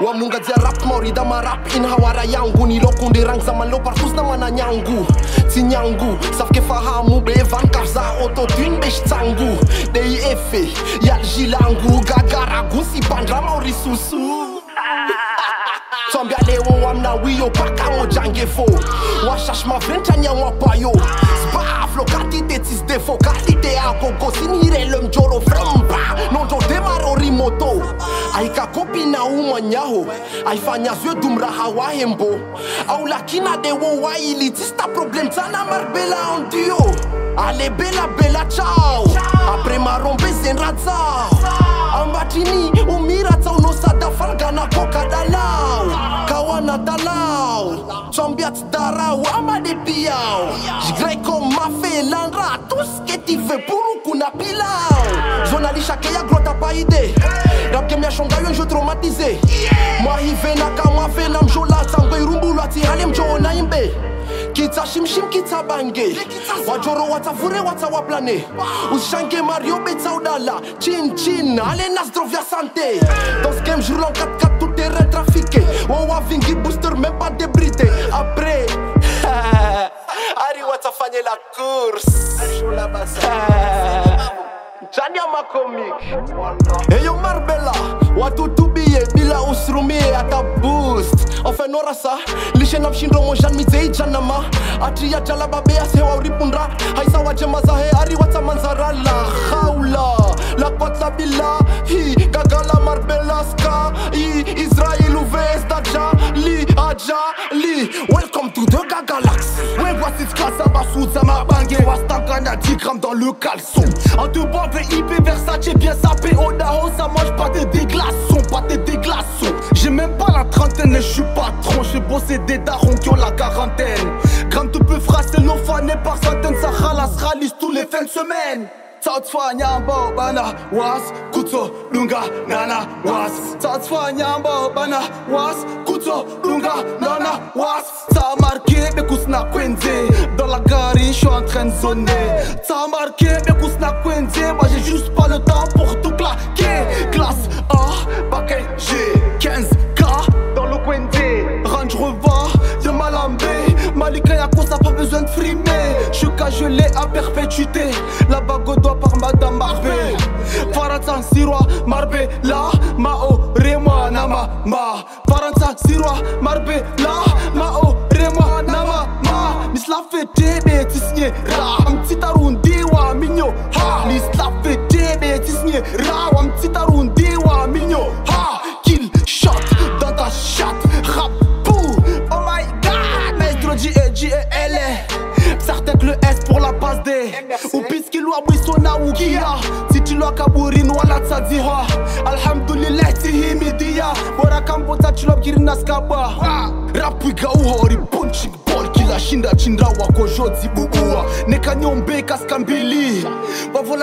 wamunga jia rap maorida marap rap. Hawara iango nilokondre ragny za manlao parfosy na mananyango tsy nyango safaky efa hamo be evanikafo za autotune be sitsango de i efe ialgilango gagaragosy mpandra maorisoso na wiyo baka mo jange fo Washash ma vrenta nya wapa yo Zba aflo katite tis defo Katite agogo sinire lem joro fremba Nondo demaro rimoto Aika kopi na uma nyaho Aifanya zwe dumra hawa hembo Au lakina de wo wa ili Tista problem tana marbela ondio Ale bela bela ciao Apre ma rompe zenrazao Ambatini som biați dara oama de piau Și grei com mafe landra Tus ke ti ve puru kuna pilau Zona li shake grota paide. hey! Rap game ya shonga yo je traumatisé Moi hivena kama fela mjola Tsangwe rumbulu ati hale mjona imbe kitsa shimshim kitsa bange wajoro waplane ushange mario ale na zdrovia dans ce game jour en 4 4 tout terrain trafiqué on wa vingi booster même pas débrité après ari watsafanye la course Chania makomik eyo marbella watu tubie bila usrumie ata boost. Ofenorasa lishe na mshindro mozhan mizei janama atriya jalababea sewa uripundra. Haisa wajemazahe ari watsamanzara la haula la kotla bilahi gagala marbelaska i israel li jali ajali welcome to the gagalaxy Ce classe à Bassoud, ça m'a bangué. Wastankana 10 grammes dans le caleçon. En deux bois, VIP, Versace, bien sapé. Odaho, ça mange pas de déglaçons, pas de déglaçons. J'ai même pas la trentaine et je suis patron. J'ai bossé des darons qui ont la quarantaine. Quand tu peux frasser nos par centaines, ça ralasse, ralise tous les fins de semaine. Tsatsfa nyambo bana was kuto lunga nana was Tsatsfa nyambo bana was Ça a marqué mes cousins kwenze Dans la gare je suis en train de zoner Ça a marqué cousins kwenze Moi j'ai juste pas le temps pour tout claquer. Classe A, paquet G 15K dans le Kwenze. Range Rover, de Malambé Malika Yako, ça pas besoin de frimer. Je suis gelé à perpétuité. La bague au doigt par Madame Marbe Faransan Sirwa Marbe Rema Nama Ma. Faransan Sirwa Marbe La Mao Rema Nama Ma. Mis la fete be tisnye Ra. Am titarundi wa minyo Ha. Mis la fete be tisnye Ra. Am titarundi wa minyo Ha. Kill shot dans ta chatte Rap pour Oh my god Maestro G et G et L Certains que le S pour la passe D. Ou puisqu'il loa Bouissona ou Kia تكون ولا تصديها الحمد لله تهي ميديا بورا كامبو تاتشلو بكير الناس كابا rapu igauhori punching ball. Kila shinda chinda wako jodzi buua nekanyombeka skambili. Vavo